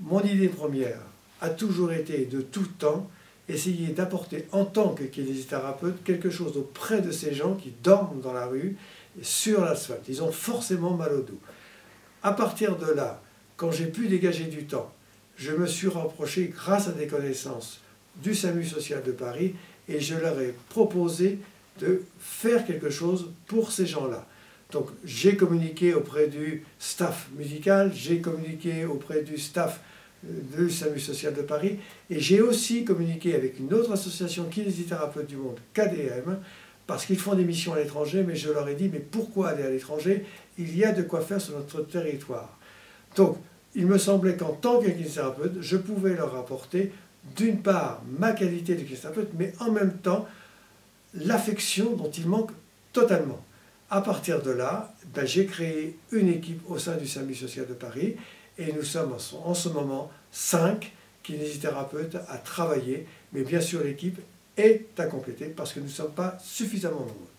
mon idée première a toujours été de tout temps essayer d'apporter en tant que kinésithérapeute quelque chose auprès de ces gens qui dorment dans la rue, sur l'asphalte. Ils ont forcément mal au dos. À partir de là, quand j'ai pu dégager du temps, je me suis rapproché, grâce à des connaissances, du SAMU social de Paris et je leur ai proposé de faire quelque chose pour ces gens-là. Donc j'ai communiqué auprès du staff musical, j'ai communiqué auprès du staff euh, du SAMU social de Paris et j'ai aussi communiqué avec une autre association kinésithérapeute du monde, KDM, parce qu'ils font des missions à l'étranger, mais je leur ai dit, mais pourquoi aller à l'étranger? Il y a de quoi faire sur notre territoire. Donc, il me semblait qu'en tant que kinésithérapeute, je pouvais leur apporter, d'une part, ma qualité de kinésithérapeute, mais en même temps, l'affection dont il manque totalement. À partir de là, ben, j'ai créé une équipe au sein du SAMU social de Paris et nous sommes en ce moment cinq kinésithérapeutes à travailler, mais bien sûr l'équipe est à compléter parce que nous ne sommes pas suffisamment nombreux.